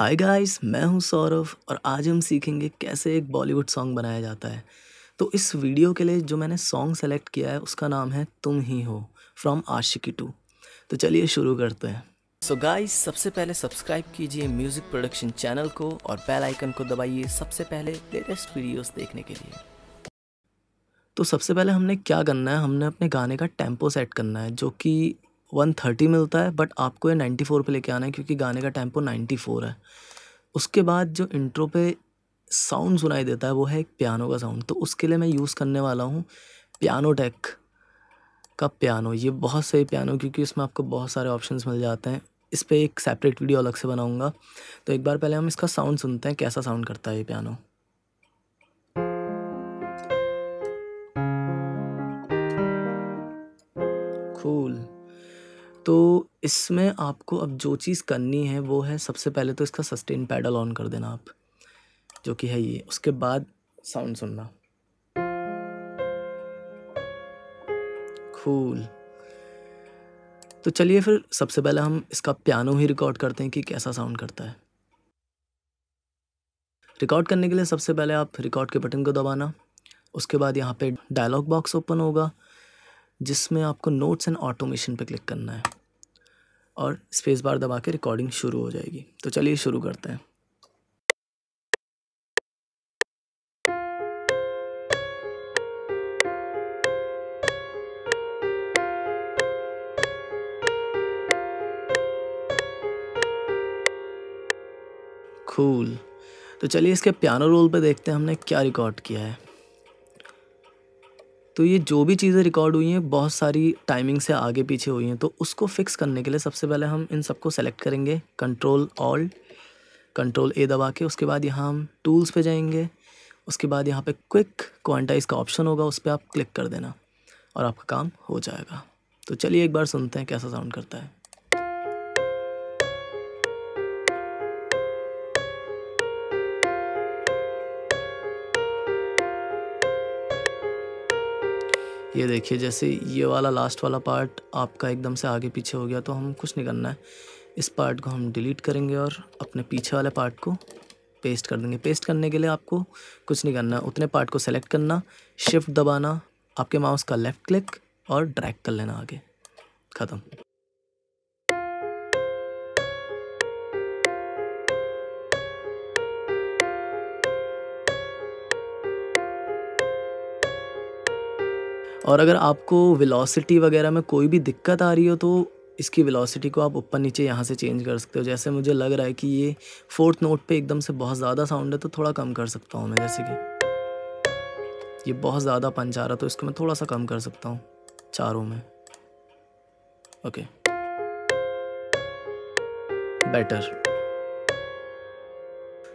Hi guys मैं हूँ सौरभ और आज हम सीखेंगे कैसे एक बॉलीवुड सॉन्ग बनाया जाता है। तो इस वीडियो के लिए जो मैंने सॉन्ग सेलेक्ट किया है, उसका नाम है तुम ही हो फ्रॉम आशिकी टू। तो चलिए शुरू करते हैं। सो so गाइस सबसे पहले सब्सक्राइब कीजिए म्यूज़िक प्रोडक्शन चैनल को और बेल आइकन को दबाइए सबसे पहले लेटेस्ट वीडियोस देखने के लिए। तो सबसे पहले हमने क्या करना है, हमने अपने गाने का टेंपो सेट करना है, जो कि वन थर्टी मिलता है बट आपको ये नाइन्टी फोर पर लेके आना है, क्योंकि गाने का टेंपो नाइन्टी फोर है। उसके बाद जो इंट्रो पे साउंड सुनाई देता है, वो है एक पियानो का साउंड तो उसके लिए मैं यूज़ करने वाला हूँ पियानो टेक का पियानो ये बहुत सही पियानो क्योंकि इसमें आपको बहुत सारे ऑप्शंस मिल जाते हैं। इस पर एक सेपरेट वीडियो अलग से बनाऊँगा। तो एक बार पहले हम इसका साउंड सुनते हैं, कैसा साउंड करता है ये पियानो cool. तो इसमें आपको अब जो चीज़ करनी है, वो है सबसे पहले तो इसका सस्टेन पैडल ऑन कर देना आप, जो कि है ये। उसके बाद साउंड सुनना। कूल तो चलिए फिर सबसे पहले हम इसका पियानो ही रिकॉर्ड करते हैं कि कैसा साउंड करता है। रिकॉर्ड करने के लिए सबसे पहले आप रिकॉर्ड के बटन को दबाना। उसके बाद यहाँ पे डायलॉग बॉक्स ओपन होगा। जिसमें आपको नोट्स एंड ऑटोमेशन पे क्लिक करना है। और स्पेस बार दबा के रिकॉर्डिंग शुरू हो जाएगी। तो चलिए शुरू करते हैं। कूल तो चलिए इसके पियानो रोल पे देखते हैं हमने क्या रिकॉर्ड किया है। तो ये जो भी चीज़ें रिकॉर्ड हुई हैं, बहुत सारी टाइमिंग से आगे पीछे हुई हैं तो उसको फिक्स करने के लिए सबसे पहले हम इन सबको सेलेक्ट करेंगे। कंट्रोल ऑल कंट्रोल ए दबा के, उसके बाद यहाँ हम टूल्स पे जाएँगे, उसके बाद यहाँ पे क्विक क्वांटाइज का ऑप्शन होगा, उस पर आप क्लिक कर देना और आपका काम हो जाएगा। तो चलिए एक बार सुनते हैं कैसा साउंड करता है। ये देखिए, जैसे ये वाला लास्ट वाला पार्ट आपका एकदम से आगे पीछे हो गया तो हम कुछ नहीं करना है। इस पार्ट को हम डिलीट करेंगे और अपने पीछे वाले पार्ट को पेस्ट कर देंगे। पेस्ट करने के लिए आपको कुछ नहीं करना है। उतने पार्ट को सेलेक्ट करना शिफ्ट दबाना, आपके माउस का लेफ़्ट क्लिक और ड्रैग कर लेना आगे। ख़त्म। और अगर आपको वेलोसिटी वगैरह में कोई भी दिक्कत आ रही हो तो इसकी वेलोसिटी को आप ऊपर नीचे यहाँ से चेंज कर सकते हो। जैसे मुझे लग रहा है कि ये फोर्थ नोट पे एकदम से बहुत ज़्यादा साउंड है तो थोड़ा कम कर सकता हूँ मैं, जैसे कि ये बहुत ज़्यादा पंच आ रहा तो इसको मैं थोड़ा सा कम कर सकता हूँ चारों में। ओके बेटर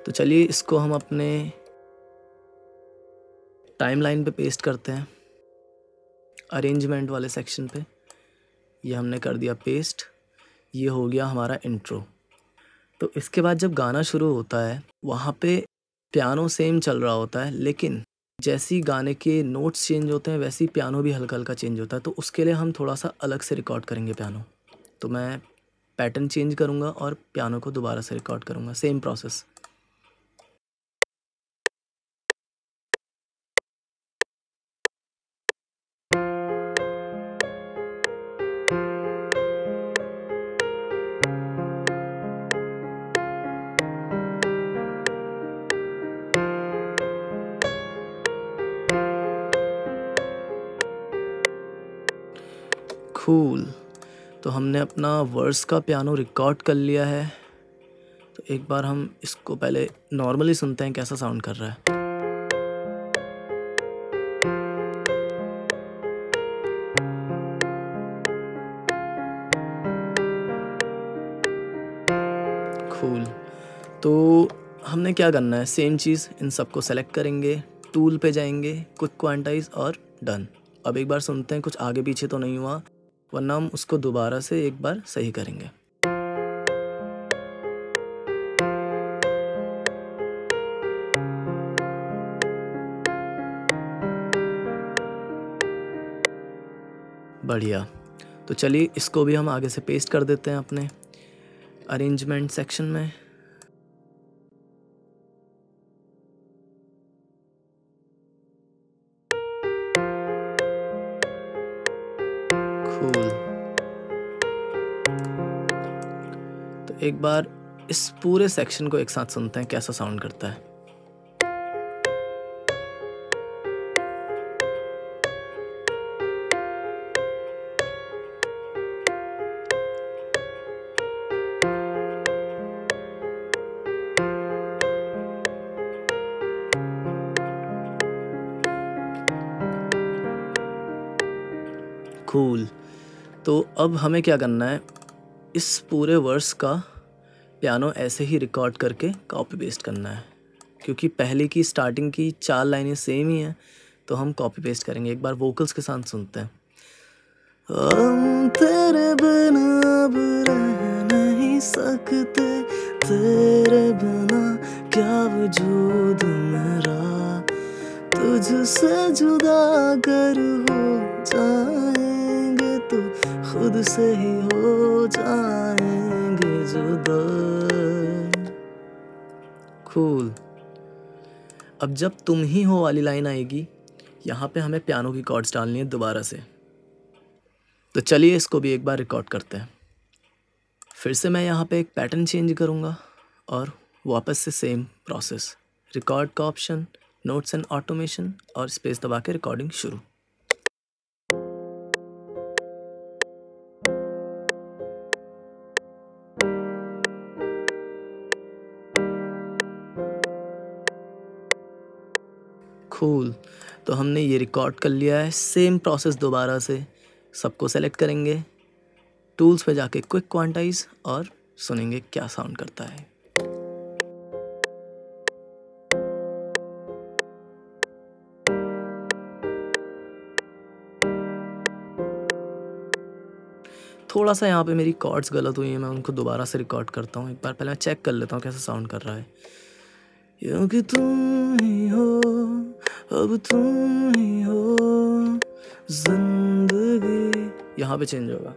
तो चलिए इसको हम अपने टाइमलाइन पे पेस्ट करते हैं। अरेंजमेंट वाले सेक्शन पे। ये हमने कर दिया पेस्ट ये हो गया हमारा इंट्रो तो इसके बाद जब गाना शुरू होता है, वहाँ पे पियानो सेम चल रहा होता है, लेकिन जैसी गाने के नोट्स चेंज होते हैं, वैसे ही पियानो भी हल्का हल्का चेंज होता है तो उसके लिए हम थोड़ा सा अलग से रिकॉर्ड करेंगे पियानो तो मैं पैटर्न चेंज करूँगा और पियानो को दोबारा से रिकॉर्ड करूँगा। सेम प्रोसेस कूल तो हमने अपना वर्स का पियानो रिकॉर्ड कर लिया है। तो एक बार हम इसको पहले नॉर्मली सुनते हैं, कैसा साउंड कर रहा है। कूल तो हमने क्या करना है? सेम चीज़, इन सबको सेलेक्ट करेंगे टूल पे जाएँगे क्विक क्वांटाइज और डन अब एक बार सुनते हैं, कुछ आगे पीछे तो नहीं हुआ। वरना हम उसको दोबारा से एक बार सही करेंगे। बढ़िया। तो चलिए, इसको भी हम आगे से पेस्ट कर देते हैं अपने अरेंजमेंट सेक्शन में। एक बार इस पूरे सेक्शन को एक साथ सुनते हैं, कैसा साउंड करता है। कूल तो अब हमें क्या करना है? इस पूरे वर्स का पियानो ऐसे ही रिकॉर्ड करके कॉपी पेस्ट करना है। क्योंकि पहले की स्टार्टिंग की चार लाइनें सेम ही हैं तो हम कॉपी पेस्ट करेंगे। एक बार वोकल्स के साथ सुनते हैं। तेरे बिना अब रह नहीं सकते, तेरे बिना क्या वजूद मेरा? तुझसे जुदा कर हो जाएँगे तो खुद से ही हो जाएँगे जुदा कूल अब जब तुम ही हो वाली लाइन आएगी, यहाँ पे हमें पियानो की कॉर्ड्स डालनी है दोबारा से। तो चलिए इसको भी एक बार रिकॉर्ड करते हैं। फिर से मैं यहाँ पे एक पैटर्न चेंज करूँगा और वापस से सेम प्रोसेस रिकॉर्ड का ऑप्शन नोट्स एंड ऑटोमेशन और स्पेस दबा के रिकॉर्डिंग शुरू। कूल तो हमने ये रिकॉर्ड कर लिया है। सेम प्रोसेस दोबारा से सबको सेलेक्ट करेंगे। टूल्स पे जाके क्विक क्वांटाइज और सुनेंगे क्या साउंड करता है। थोड़ा सा यहाँ पे मेरी कॉर्ड्स गलत हुई हैं, मैं उनको दोबारा से रिकॉर्ड करता हूँ। एक बार पहले मैं चेक कर लेता हूँ कैसा साउंड कर रहा है। क्योंकि तुम ही हो अब तुम ही हो, ज़िंदगी। यहाँ पे चेंज होगा।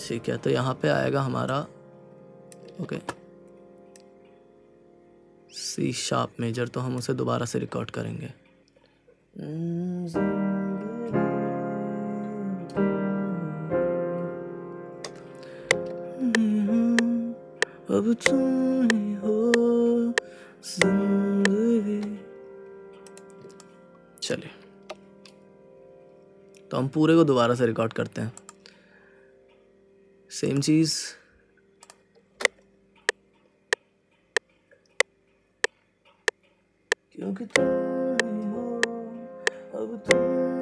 ठीक है तो यहाँ पे आएगा हमारा। ओके सी शार्प मेजर तो हम उसे दोबारा से रिकॉर्ड करेंगे। अब तुम ही हो ज़िंदगी। चलिए तो हम पूरे को दोबारा से रिकॉर्ड करते हैं। सेम चीज़। क्योंकि तुम ही हो, अब तुम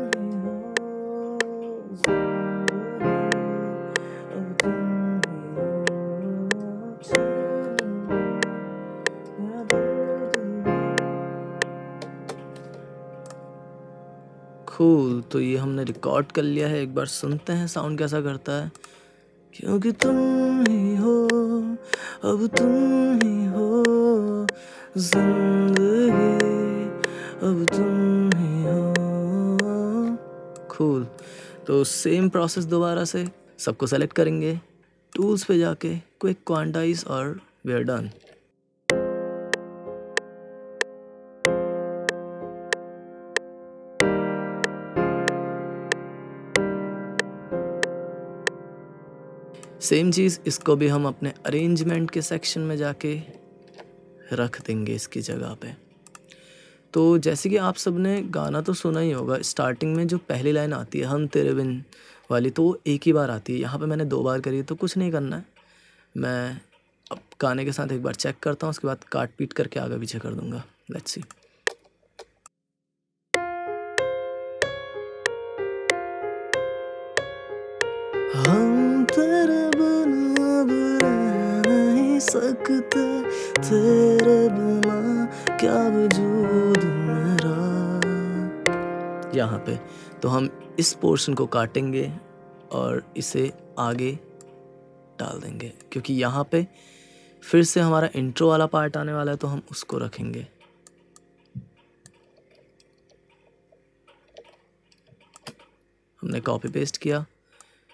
तो ये हमने रिकॉर्ड कर लिया है, एक बार सुनते हैं साउंड कैसा करता है। क्योंकि तुम ही हो, अब तुम ही हो, ज़िंदगी, अब तुम ही हो। कूल तो सेम प्रोसेस दोबारा से, सबको सेलेक्ट करेंगे। टूल्स पे जाके क्विक क्वांटाइज और वी डन सेम चीज़, इसको भी हम अपने अरेंजमेंट के सेक्शन में जाके रख देंगे इसकी जगह पे। तो जैसे कि आप सबने गाना तो सुना ही होगा स्टार्टिंग में जो पहली लाइन आती है, हम तेरे बिन वाली तो एक ही बार आती है। यहाँ पे मैंने दो बार करी तो कुछ नहीं करना है। मैं अब गाने के साथ एक बार चेक करता हूँ, उसके बाद काट पीट करके आगे पीछे कर दूँगा। लेट्स सी हम सकते तेरे बिना क्या वजूद मेरा? यहाँ पे। तो हम इस पोर्शन को काटेंगे और इसे आगे डाल देंगे। क्योंकि यहाँ पे फिर से हमारा इंट्रो वाला पार्ट आने वाला है तो हम उसको रखेंगे। हमने कॉपी पेस्ट किया।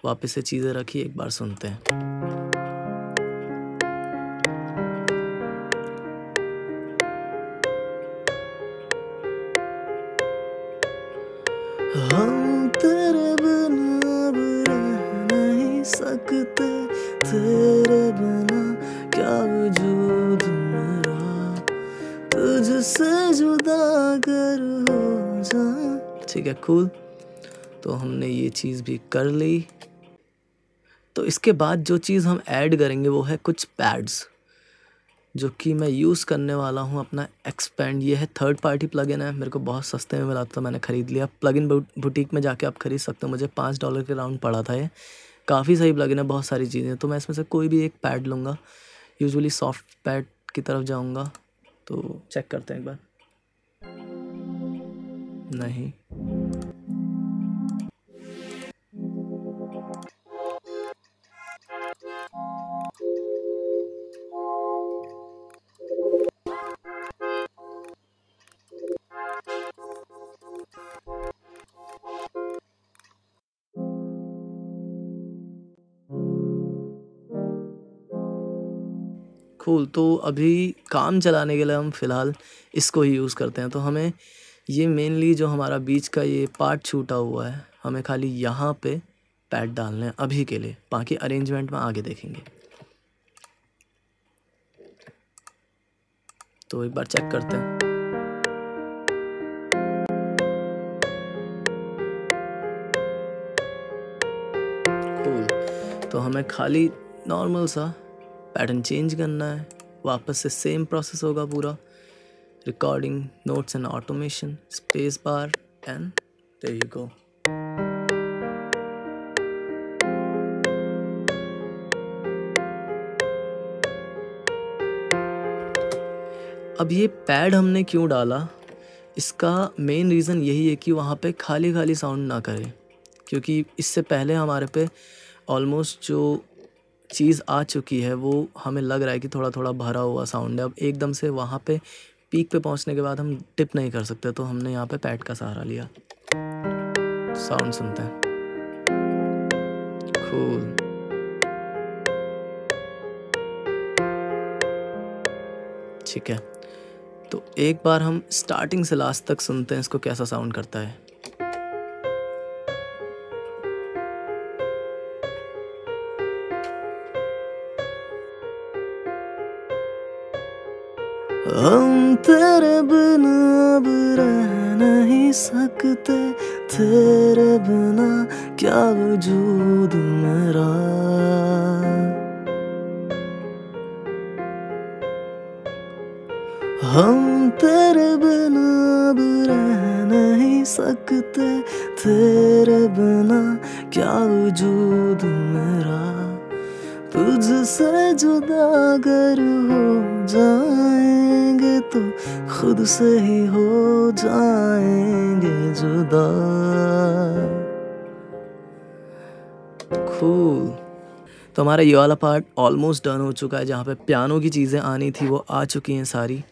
वापस से चीज़ें रखी, एक बार सुनते हैं। तो हमने ये चीज़ भी कर ली। तो इसके बाद जो चीज़ हम ऐड करेंगे वो है कुछ पैड्स, जो कि मैं यूज़ करने वाला हूँ अपना एक्सपेंड। ये है थर्ड पार्टी प्लगइन है, मेरे को बहुत सस्ते में मिला था मैंने ख़रीद लिया। प्लगइन बुटीक में जाके आप ख़रीद सकते हो, मुझे पाँच डॉलर के राउंड पड़ा था ये। काफ़ी सही प्लगइन है, बहुत सारी चीज़ें तो मैं इसमें से कोई भी एक पैड लूँगा। यूजुअली सॉफ्ट पैड की तरफ़ जाऊँगा तो चेक करते हैं एक बार। नहीं। कूल तो अभी काम चलाने के लिए हम फ़िलहाल इसको ही यूज़ करते हैं। तो हमें ये मेनली जो हमारा बीच का ये पार्ट छूटा हुआ है, हमें खाली यहाँ पे पैड डालने हैं अभी के लिए। बाकी अरेंजमेंट में आगे देखेंगे। तो एक बार चेक करते हैं। तो हमें खाली नॉर्मल सा पैटर्न चेंज करना है। वापस से सेम प्रोसेस होगा पूरा। Recording notes and automation space bar and there you go अब ये पैड हमने क्यों डाला? इसका मेन रीज़न यही है कि वहाँ पे खाली खाली साउंड ना करे। क्योंकि इससे पहले हमारे पे ऑलमोस्ट जो चीज़ आ चुकी है, वो हमें लग रहा है कि थोड़ा थोड़ा भरा हुआ साउंड है। अब एकदम से वहाँ पे पीक पे पहुँचने के बाद हम टिप नहीं कर सकते तो हमने यहाँ पे पैड का सहारा लिया। साउंड सुनते हैं। खूल ठीक है। तो एक बार हम स्टार्टिंग से लास्ट तक सुनते हैं, इसको कैसा साउंड करता है। हम तेरे बिना अब रह नहीं सकते, तेरे बिना क्या वजूद मेरा? हम तेरे बिना अब रह नहीं सकते, तेरे बिना क्या वजूद मेरा? तुझसे जुदा अगर हो जाएँगे तो खुद से ही हो जाएँगे जुदा। खूल तो हमारा ये वाला पार्ट ऑलमोस्ट डन हो चुका है, जहाँ पे पियानो की चीज़ें आनी थी, वो आ चुकी हैं सारी।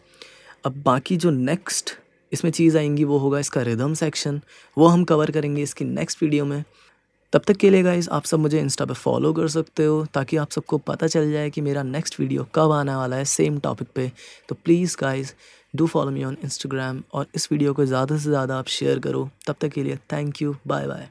अब बाकी जो नेक्स्ट इसमें चीज़ आएँगी, वो होगा इसका रिदम सेक्शन वो हम कवर करेंगे इसकी नेक्स्ट वीडियो में। तब तक के लिए गाइज़ आप सब मुझे इंस्टा पे फॉलो कर सकते हो ताकि आप सबको पता चल जाए कि मेरा नेक्स्ट वीडियो कब आने वाला है सेम टॉपिक पे। तो please guys do follow me on Instagram और इस वीडियो को ज़्यादा से ज़्यादा आप शेयर करो। तब तक के लिए थैंक यू बाय बाय